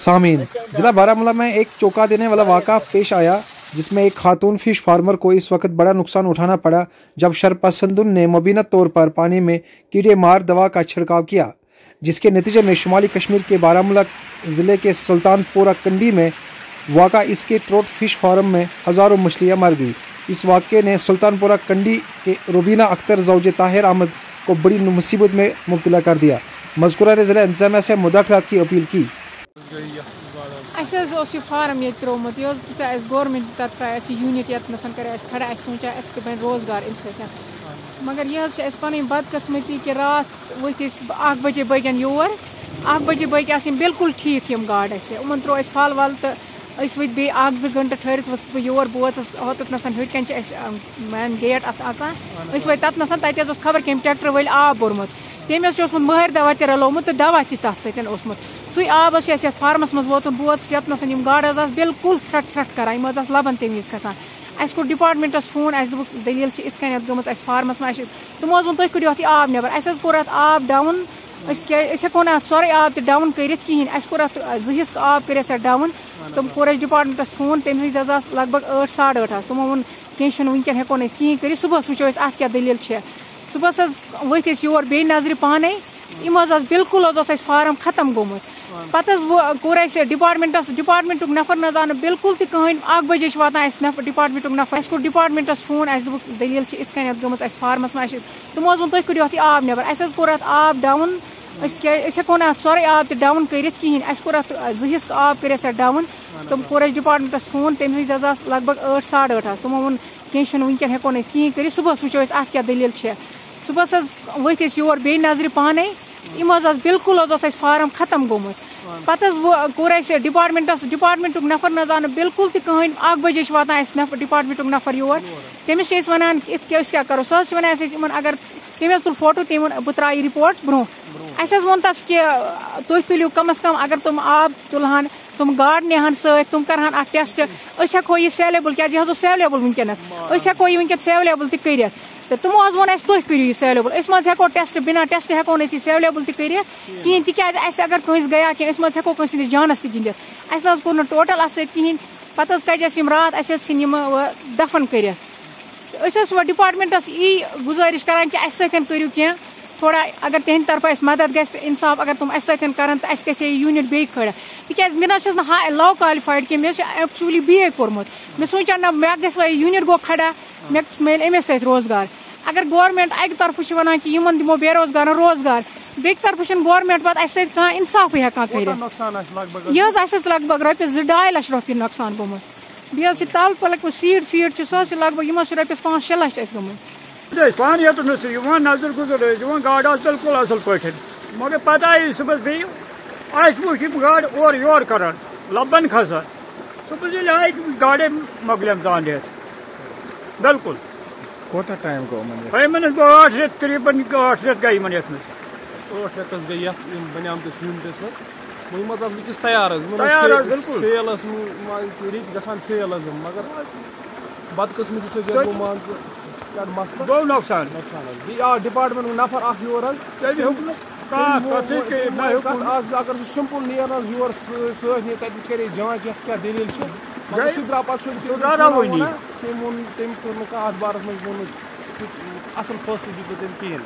سامعین، ضلع بارہ میں ایک چوکا دینے والا واقعہ پیش آیا، جس میں ایک خاتون فش فارمر کو اس وقت بڑا نقصان اٹھانا پڑا، جب شرپسندن نے مبینہ طور پر پانی میں کیڑے مار، دوا کا چھڑکاو کیا، جس کے نتیجے میں شمالی کشمیر کے بارہ ضلع کے سلطان پورہ کنڈی میں واقع اس کے ٹروٹ فش فارم میں ہزاروں مچھلیاں مر گئی۔ اس واقعے نے سلطان پورہ کنڈی کے روبینہ اختر زوج طاہر احمد کو بڑی مصیبت میں مبتلا کر دیا۔ مذکورہ نے ضلع انتظامیہ سے مداخلات کی اپیل کی۔ اَسہِ حظ اوس یہِ فارم ییٚتہِ ترٛوومُت یہِ اوس دِژاے اَسہِ گورمٮ۪نٛٹ طرفہٕ اَسہِ یوٗنِٹ ییٚتنَس کَرے اَسہِ کھڑا اَسہِ سوٗنٛچا اَسہِ تہِ بَنہِ روزگار اَمہِ سۭتۍ مگر یہِ حظ چھِ اَسہِ پَنٕنۍ بدقٕسمٔتی کہِ راتھ ؤتھۍ أسۍ اَکھ بَجے بٲگٮ۪ن یور اَکھ بَجے بٲگۍ آسہٕ یِم بِلکُل ٹھیٖک یِم گاڈٕ اَسہِ یِمَن ترٛوو اَسہِ پھل وَل تہٕ أسۍ ؤتھۍ بیٚیہِ اَکھ زٕ گٲنٛٹہٕ ٹھٔہرِتھ ؤژھٕس بہٕ یور بہٕ وٲژٕس ہوٚتَتھ نَس ہیٚرِ کَنۍ چھِ اَسہِ مین گیٹ اَتھ اَژان أسۍ وٲتۍ تَتھ نَس تَتہِ حظ اوس خبر کٔمۍ ٹرٛیکٹَر وٲلۍ آب بوٚرمُت تٔمۍ حظ چھُ اوسمُت مٲہِر دوا تہِ رَلومُت تہٕ دوا تہِ تَتھ سۭتۍ اوسمُت سُے آب حظ چھِ اَسہِ یَتھ فارمَس منٛز ووتمُت بہٕ ووتُس ییٚتنَس یِم گاڈٕ حظ آسہٕ بِلکُل ژھرٛٹھ ژھرٛٹھ کَران یِم حظ آسہٕ لَبَن تَمہِ وِزِ کھَسان اَسہِ کوٚر ڈِپاٹمٮ۪نٛٹَس فون اَسہِ دوٚپُکھ دٔلیٖل چھِ یِتھ کٔنٮ۪تھ گٔمٕژ اَسہِ فارمَس منٛز اَسہِ تِمو حظ ووٚن تُہۍ کٔڑِو اَتھ یہِ آب نٮ۪بَر اَسہِ حظ کوٚر اَتھ آب ڈاوُن أسۍ کیٛازِ أسۍ ہٮ۪کو نہٕ اَتھ سورُے آب تہِ ڈاوُن کٔرِتھ کِہیٖنۍ اَسہِ کوٚر اَتھ زٕ حِصہٕ آب کٔرِتھ اَتھ ڈاوُن تِم کوٚر اَسہِ ڈِپاٹمٮ۪نٛٹَس فون تَمہِ وِزِ حظ آسہٕ لگ بگ ٲٹھ ساڑٕ ٲٹھ آسہٕ تِمو ووٚن کیٚنٛہہ چھُنہٕ وٕنکٮ۪ن ہٮ۪کو نہٕ أسۍ کِہیٖنۍ کٔرِتھ صُبحَس وٕچھو أسۍ اَتھ کیٛاہ دٔلیٖل چھےٚ صُبحَس حظ ؤتھۍ أسۍ یور بیٚیہِ نظرِ پانَے یِم حظ آسہٕ بِلکُل حظ اوس اَسہِ فارم ختم گوٚمُت پَتہٕ حظ کوٚر اَسہِ ڈِپاٹمٮ۪نٛٹَس ڈِپاٹمٮ۪نٛٹُک نفر نہ حظ آو نہٕ بِلکُل تہِ کٕہٕنۍ اَکھ بَجے چھِ واتان اَسہِ نفر ڈِپاٹمٮ۪نٛٹُک نفر اَسہِ کوٚر ڈِپاٹمٮ۪نٛٹَس فون اَسہِ دوٚپُکھ دٔلیٖل چھِ یِتھ کٔنٮ۪تھ گٔمٕژ اَسہِ فارمَس منٛز اَسہِ تِمو حظ ووٚن تُہۍ کٔڑِو اَتھ یہِ آب نٮ۪بَر اَسہِ حظ کوٚر اَتھ آب ڈاوُن أسۍ کیٛازِ أسۍ ہٮ۪کو نہٕ اَتھ سورُے آب تہِ ڈاوُن کٔرِتھ کِہیٖنۍ اَسہِ کوٚر اَتھ زٕ حِصہٕ آب اَتھ ڈاوُن تِم کوٚر اَسہِ ڈِپاٹمٮ۪نٛٹَس فون حظ آسہٕ لگ بگ ٲٹھ ساڑٕ ٲٹھ آسہٕ تِمو ووٚن کیٚنٛہہ چھُنہٕ وٕنکٮ۪ن ہٮ۪کو نہٕ أسۍ کِہیٖنۍ کٔرِتھ صُبحَس وٕچھو أسۍ اَتھ کیٛاہ دٔلیٖل چھےٚ صُبحَس حظ ؤتھۍ أسۍ یور بیٚیہِ نظرِ پانَے یِم حظ بِلکُل حظ اوس اَسہِ فارم ختم گوٚمُت۔ پَتہٕ حظ کوٚر اَسہِ ڈِپاٹمٮ۪نٛٹَس ڈِپاٹمٮ۪نٛٹُک نفر نہ حظ آو نہٕ بِلکُل تہِ کٕہٕنۍ اَکھ بَجے چھِ واتان اَسہِ نفر ڈِپاٹمٮ۪نٛٹُک نفر یور تٔمِس چھِ أسۍ وَنان یِتھ کیٛاہ أسۍ کیٛاہ کَرو؟ سُہ حظ چھِ وَنان اَسہِ أسۍ یِمَن اگر تٔمۍ حظ تُل فوٹو تٔمۍ ووٚن بہٕ ترٛاوٕ یہِ رِپوٹ برونٛہہ اَسہِ حظ ووٚن تَس کہِ تُہۍ تُلِو کَم اَز کَم اگر تِم آب تُلہٕ ہن تِم گاڈٕ نِہَن سۭتۍ تِم کَرٕہن اَتھ ٹٮ۪سٹ أسۍ ہٮ۪کہو یہِ سیلیبٕل کیٛازِ یہِ حظ اوس سیلیبٕل وٕنکٮ۪نَس أسۍ ہٮ۪کو یہِ سیولیبٕل تہِ کٔرِتھ تہٕ تِمو حظ ووٚن اَسہِ تُہۍ کٔرِو یہِ سیولیبٕل أسۍ مہ حظ ہٮ۪کو ٹٮ۪سٹ بِنا ٹٮ۪سٹ ہٮ۪کو نہٕ أسۍ یہِ سیولیبٕل تہِ کٔرِتھ کِہیٖنۍ تِکیٛازِ اَسہِ اگر کٲنٛسہِ گٔیا کینٛہہ أسۍ مہ حظ ہٮ۪کو کٲنٛسہِ ہِنٛدِس جانَس تہِ گِنٛدِتھ اَسہِ نہ حظ کوٚر نہٕ ٹوٹَل اَتھ سۭتۍ کِہیٖنۍ پَتہٕ حظ کَجہِ اَسہِ یِم راتھ اَسہِ حظ ژھٕنۍ یِم دَفن کٔرِتھ أسۍ حظ چھِ وۄنۍ ڈِپاٹمٮ۪نٛٹَس یی گُزٲرِش کَران کہِ اَسہِ سۭتۍ کٔرِو کینٛہہ تھوڑا اگر تِہنٛدِ طرفہٕ اَسہِ مدد گژھِ اِنصاف اگر تِم اَسہِ سۭتۍ کَرَن تہٕ اَسہِ گژھِ ہے یہِ یوٗنِٹ بیٚیہِ کھڑا تِکیٛازِ مےٚ نہ حظ چھَس نہٕ ہاے لو کالِفایڈ کینٛہہ مےٚ حظ چھِ ایٚکچُؤلی بی اے کوٚرمُت مےٚ سوٗنٛچا نہ مےٚ گژھِ وۄنۍ یوٗنِٹ گوٚو کھڑا مےٚ میلہِ أمِس سۭتۍ روزگار اگر گورمٮ۪نٛٹ اَکہِ طرفہٕ چھِ وَنان کہِ یِمَن دِمو بے روزگارَن روزگار بیٚکہِ طرفہٕ چھُنہٕ گورمٮ۪نٛٹ پَتہٕ اَسہِ سۭتۍ کانٛہہ اِنصافٕے ہٮ۪کان کٔرِتھ یہِ حظ اَسہِ حظ لگ بگ رۄپیَس زٕ ڈاے لَچھ رۄپیہِ نۄقصان گوٚمُت۔ بیٚیہِ حظ چھِ تَل چھِ سُہ حظ چھِ لگ بگ یِم حظ چھِ رۄپیَس پانٛژھ شےٚ لَچھ اَسہِ گٔمٕتۍ پانہٕ یوٚتن نہٕ سُہ یِوان نظر گُزر گاڈٕ بِلکُل اَصٕل پٲٹھۍ مگر پَتہٕ آیہِ صُبحس بیٚیہِ اَسہِ وٕچھ یِم گاڈٕ اورٕ یورٕ کَران لَبَن کھَسان صُبحس ییٚلہِ آیہِ گاڈے مۄکلیم دانٛد بِلکُل کوتاہ ٹایم گوٚو یِمن حظ گوٚو ٲٹھ رٮ۪تھ قریٖبن ٲٹھ رٮ۪تھ گٔے یِمن یَتھ منٛز ٲٹھ رٮ۪تھ حظ گٔے یَتھ یِم بَنیمتِس یوٗنٹَس حظ یِم حظ وٕنکٮ۪س تیار حظ سیل ٲس رٕتۍ گژھان سیل حظ مگر بدقٕسمتی سۭتۍ گوٚو مان ژٕ مسلہٕ گوٚو نۄقصان نۄقصان حظ بیٚیہِ آو ڈِپاٹمنٹ نفر اکھ یور حظ اگر سُہ سمپل نیر حظ یور سۭتۍ نی تَتہِ کرے جانچ یَتھ کیٛاہ دٔلیٖل چھِ مگر سُہ درٛاو پَتہٕ سُہ تٔمۍ ووٚن تٔمۍ کوٚر نہٕ کانٛہہ اَتھ بارَس منٛز ووٚن نہٕ اَصٕل فٲصلہٕ دیُت نہٕ تٔمۍ کِہیٖنۍ